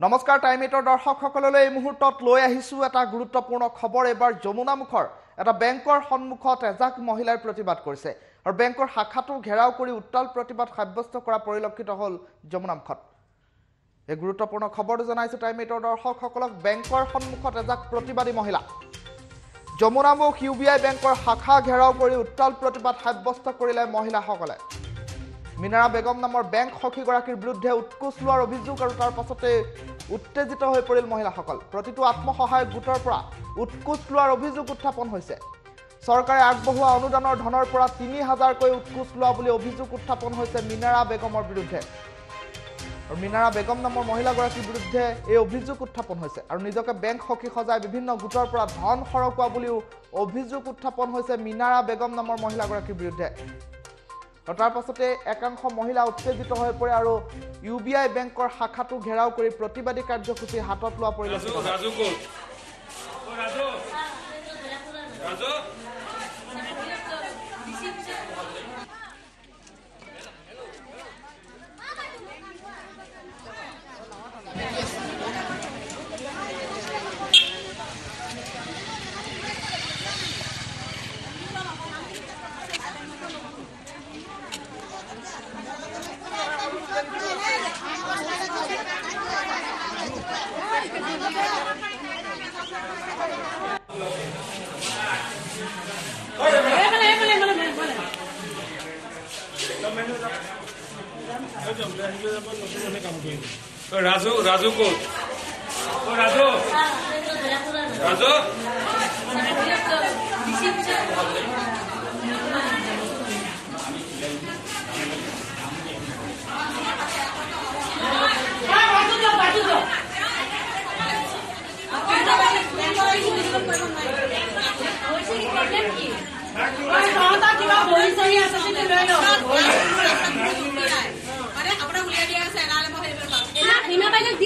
নমস্কাৰ টাইম এইটৰ দৰ্শকসকললৈ এই মুহূৰ্তত লৈ আহিছোঁ এটা গুৰুত্বপূৰ্ণ খবৰ। এইবাৰ যমুনামুখৰ এটা বেংকৰ সন্মুখত এজাক মহিলাই প্ৰতিবাদ কৰিছে। আৰু বেংকৰ শাখাটো ঘেৰাও কৰি উত্তাল প্ৰতিবাদ সাব্যস্ত কৰা পৰিলক্ষিত হ'ল যমুনামুখত। এই গুৰুত্বপূৰ্ণ খবৰটো জনাইছোঁ টাইম এইটৰ দৰ্শকসকলক। বেংকৰ সন্মুখত এজাক প্ৰতিবাদী মহিলা। যমুনামুখ ইউ বি আই বেংকৰ শাখা ঘেৰাও কৰি উত্তাল প্ৰতিবাদ সাব্যস্ত কৰিলে মহিলাসকলে। মিনাৰা বেগম নামৰ বেংক সখীগৰাকীৰ বিৰুদ্ধে উৎকোচ লোৱাৰ অভিযোগ আৰু তাৰ পাছতে উত্তেজিত হৈ পৰিল মহিলাসকল। প্ৰতিটো আত্মসহায়ক গোটৰ পৰা উৎকোচ লোৱাৰ অভিযোগ উত্থাপন হৈছে। চৰকাৰে আগবঢ়োৱা অনুদানৰ ধনৰ পৰা তিনি হাজাৰকৈ উৎকোচ লোৱা বুলি অভিযোগ উত্থাপন হৈছে মিনাৰা বেগমৰ বিৰুদ্ধে। আৰু মিনাৰা বেগম নামৰ মহিলাগৰাকীৰ বিৰুদ্ধে এই অভিযোগ উত্থাপন হৈছে আৰু নিজকে বেংক সখী সজাই বিভিন্ন গোটৰ পৰা ধন সৰকোৱা বুলিও অভিযোগ উত্থাপন হৈছে মিনাৰা বেগম নামৰ মহিলাগৰাকীৰ বিৰুদ্ধে। তাৰ পাছতে একাংশ মহিলা উত্তেজিত হৈ পৰে আৰু ইউ বি আই বেংকৰ শাখাটো ঘেৰাও কৰি প্ৰতিবাদী কাৰ্যসূচী হাতত লোৱা পৰিলক্ষিত ও রাজু রাজু কোচ ও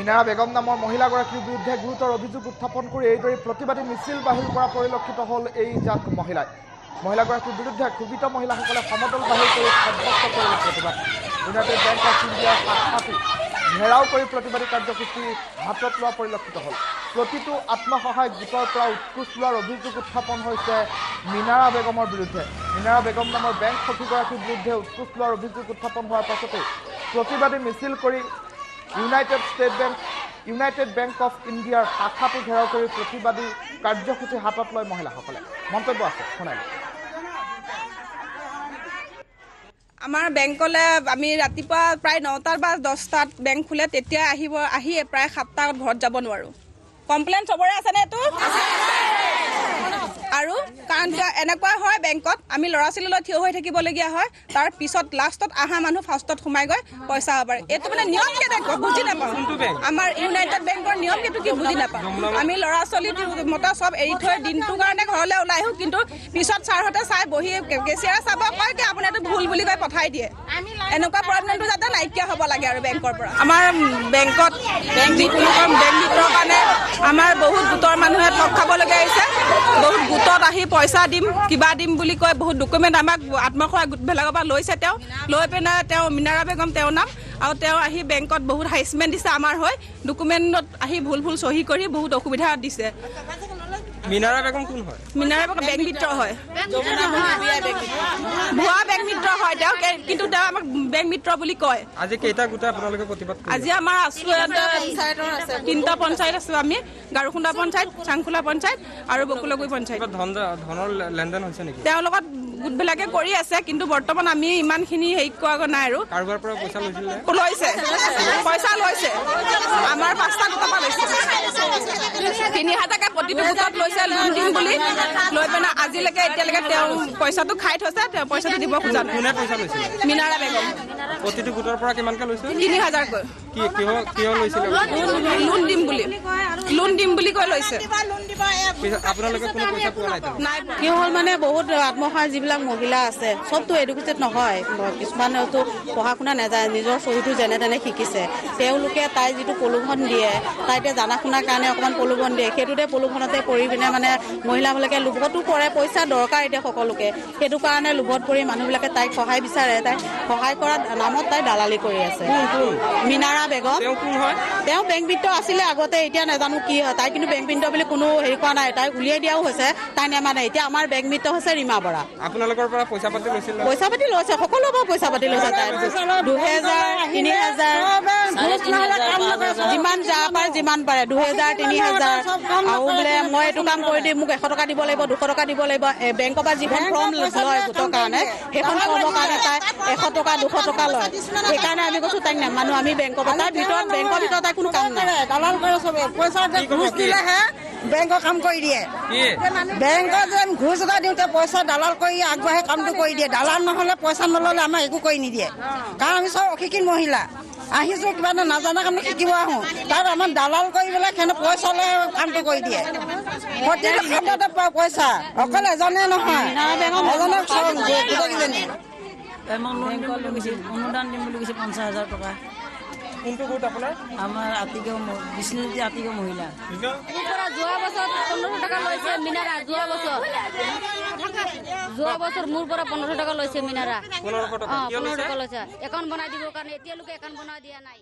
মিনাৰা বেগম নামৰ মহিলাগৰাকীৰ বিৰুদ্ধে গুৰুতৰ অভিযোগ উত্থাপন কৰি এইদৰে প্ৰতিবাদী মিছিল বাহিৰ কৰা পৰিলক্ষিত হ'ল এই জাক মহিলাই। মহিলাগৰাকীৰ বিৰুদ্ধে ক্ষোভিত মহিলাসকলে সমদল বাহিৰ কৰি সাব্যস্ত কৰিলে প্ৰতিবাদ। ইউনাইটেড বেংক অফ ইণ্ডিয়াৰ শাখাটো ঘেৰাও কৰি প্ৰতিবাদী কাৰ্যসূচী হাতত লোৱা পৰিলক্ষিত হ'ল। প্ৰতিটো আত্মসহায়ক গোটৰ পৰা উৎকোচ লোৱাৰ অভিযোগ উত্থাপন হৈছে মিনাৰা বেগমৰ বিৰুদ্ধে। মিনাৰা বেগম নামৰ বেংক সখীগৰাকীৰ বিৰুদ্ধে উৎকোচ লোৱাৰ অভিযোগ উত্থাপন হোৱাৰ পাছতেই প্ৰতিবাদী মিছিল কৰি united state bank united bank of ইণ্ডিয়াৰ শাখাটো ঘেৰাও কৰি প্ৰতিবাদী কাৰ্যসূচী হাতত লয় মহিলাসকলে। মন্তব্য আছে শুনাই। আমাৰ বেংকলৈ আমি ৰাতিপুৱা প্ৰায় নটাত বা দহটাত বেংক খোলে তেতিয়া আহিব আহি প্ৰায় সাতটা ঘৰত যাব নোৱাৰোঁ। কমপ্লেইন চবৰে আছেনে এইটো এনেকুৱা হয় বেংকত আমি ল'ৰা ছোৱালীৰ লগত থিয় হৈ থাকিবলগীয়া হয় তাৰ পিছত লাষ্টত অহা মানুহ ফাৰ্ষ্টত সোমাই গৈ পইচা হ'ব পাৰে। এইটো মানে নিয়ম কেনেকুৱা বুজি নাপাওঁ। আমাৰ ইউনাইটেড বেংকৰ নিয়ম সেইটো কি বুজি নাপাওঁ? আমি ল'ৰা ছোৱালী মতা চব এৰি থৈ দিনটোৰ কাৰণে ঘৰলৈ ওলাই আহোঁ কিন্তু পিছত ছাৰহঁতে চাই বহি কেচিয়াৰে চাব কয় কি আপুনি এইটো ভুল বুলি কৈ পঠাই দিয়ে। এনেকুৱা প্ৰব্লেমটো যাতে নাইকিয়া হ'ব লাগে আৰু বেংকৰ পৰা। আমাৰ বেংকত বেংক যিকোনো বেংক ভিতৰৰ কাৰণে আমাৰ বহুত গোটৰ মানুহে ঠগ খাবলগীয়া হৈছে। বহুত গোটত আহি পইচা দিম কিবা দিম বুলি কৈ বহুত ডকুমেণ্ট আমাক আত্মসহায়ক গোটবিলাকৰ পৰা লৈছে তেওঁ। লৈ পিনে তেওঁ মিনাৰা বেগম তেওঁৰ নাম। আৰু তেওঁ আহি বেংকত বহুত হাইচমেণ্ট দিছে আমাৰ হৈ। ডকুমেণ্টত আহি ভুল ভুল চহী কৰি বহুত অসুবিধা দিছে। মিনাৰা বেগম কোন হয়? মিনাৰা বেগম বেংক মিত্ৰ হয়। ভুৱা বেংক মিত্ৰ হয় তেওঁ কিন্তু তেওঁ আমাক বেংক মিত্ৰ বুলি কয়। আজি কেইটা গোটে আপোনালোকে প্ৰতিবাদ? আজি আমাৰ আছো তিনিটা পঞ্চায়ত আছো আমি গাৰুখুন্দা পঞ্চায়ত চাংখোলা পঞ্চায়ত আৰু বকুলগুৰি পঞ্চায়ত। ধনৰ লেনদেন হৈছে নেকি? তেওঁৰ লগত গোটবিলাকে কৰি আছে কিন্তু বৰ্তমান আমি ইমানখিনি হেৰি কৰা নাই আৰু। লৈছে। পইচা লৈছে। আমাৰ পাঁচটা গোটৰ পৰা লৈছে। তিনি হাজাৰকে প্ৰতিটো গোটত লৈছে লোন দিম বুলি। লৈ পিনে আজিলৈকে এতিয়ালৈকে তেওঁ পইচাটো খাই থৈছে তেওঁ পইচাটো দিব খোজা নাই। কোনে মিনাৰা বেগম। প্ৰতিটো গোটৰ পৰা কিমানকে লৈছে? তিনি হাজাৰকৈ কি কিহৰ কিহৰ লৈছিলে? লোন দিম বুলি। লোন দিম বুলি। কৈ লৈছে। পিছত আপোনালোকে কোনো পইচা পোৱা নাই এতিয়ালৈকে? নাই কি হ'ল মানে বহুত আত্মসহায়ক যিবিলাক মহিলা আছে চবতো এডুকেটেড নহয়। কিছুমানেতো পঢ়া শুনা নাযায় নিজৰ চহীটো যেনে তেনে শিকিছে। তেওঁলোকে তাই যিটো প্ৰলোভন দিয়ে তাই এতিয়া জানা শুনাৰ কাৰণে অকণমান প্ৰলোভন দিয়ে। সেইটোতে প্ৰলোভনতে পৰি পিনে মানে মহিলাবিলাকে লোভতো পৰে পইচা দৰকাৰ এতিয়া সকলোকে। সেইটো কাৰণে লোভত পৰি মানুহবিলাকে তাইক সহায় বিচাৰে। তাই সহায় কৰাৰ নামত তাই দালালি কৰি আছে। মিনাৰা বেগম। তেওঁ কোন হয়? তেওঁ বেংক বৃত্ত আছিলে আগতে এতিয়া নাজানো কি হয়। তাই কিন্তু বেংক বৃত্ত বুলি কোনো হেৰি কৰা নাই। তাই উলিয়াই দিয়াও হৈছে। তাই নেমানে। এতিয়া আমাৰ বেংক বৃত্ত হৈছে ৰীমা বৰা। আপোনালোকৰ পৰা পইচা পাতি লৈছিলে পইচা পাতি লৈছে। সকলোৰে পৰা পইচা পাতি লৈছে তাই। দুহেজাৰ তিনি হাজাৰ যিমান যাৰ পাৰে যিমান পাৰে। দুহেজাৰ তিনি হাজাৰ আৰু বোলে মই এইটো কাম কৰি দিম মোক এশ টকা দিব লাগিব দুশ টকা দিব লাগিব। বেংকৰ পৰা যিখন ফৰ্ম লয় গোটৰ কাৰণে সেইখন ফৰ্মৰ কাৰণে তাই এশ টকা দুশ টকা লয়। সেইকাৰণে আমি কৈছো তাইক নেমানো। আমি বেংকৰ পৰা তাৰ ভিতৰত বেংকৰ ভিতৰত তাই কোনো কাম নাই। দালাল কৰে চবে। পইচা ঘুচ কি? দিলেহে বেংকৰ কাম কৰি দিয়ে। কি? বেংকত যেন ঘুচ এটা দিওঁতে পইচা দালাল কৰি আগবাঢ়ি কামটো কৰি দিয়ে। দালাল নহ'লে পইচা নল'লে আমাক একো কৰি নিদিয়ে। কাৰণ আমি চব অশিক্ষিত মহিলা। আহিছো কিবা এটা নাজানা কামটো শিকিব আহোঁ। তাত আমাৰ দালাল কৰি পেলাই সিহঁতে পইচা লৈ কামটো কৰি দিয়ে। প্ৰতিটো খাদ্যতে পায় পইচা। অকল এজনে নহয়। এজনে চব গোটেইকেইজনী অনুদান দিম বুলি কৈছিল পঞ্চাছ হাজাৰ টকা। কোনটো গোট আপোনাৰ? আমাৰ আতিকে বিষ্ণুজ্যোতি আতিকে মহিলা। যোৱা বছৰ পোন্ধৰশ টকা লৈছে মিনাৰা যোৱা বছৰ। যোৱা বছৰ মোৰ পৰা পোন্ধৰশ টকা লৈছে মিনাৰা। পোন্ধৰশ টকা। লৈছে? এখন বনাই দিবৰ কাৰণে এতিয়ালৈকে এখন বনাই দিয়া নাই।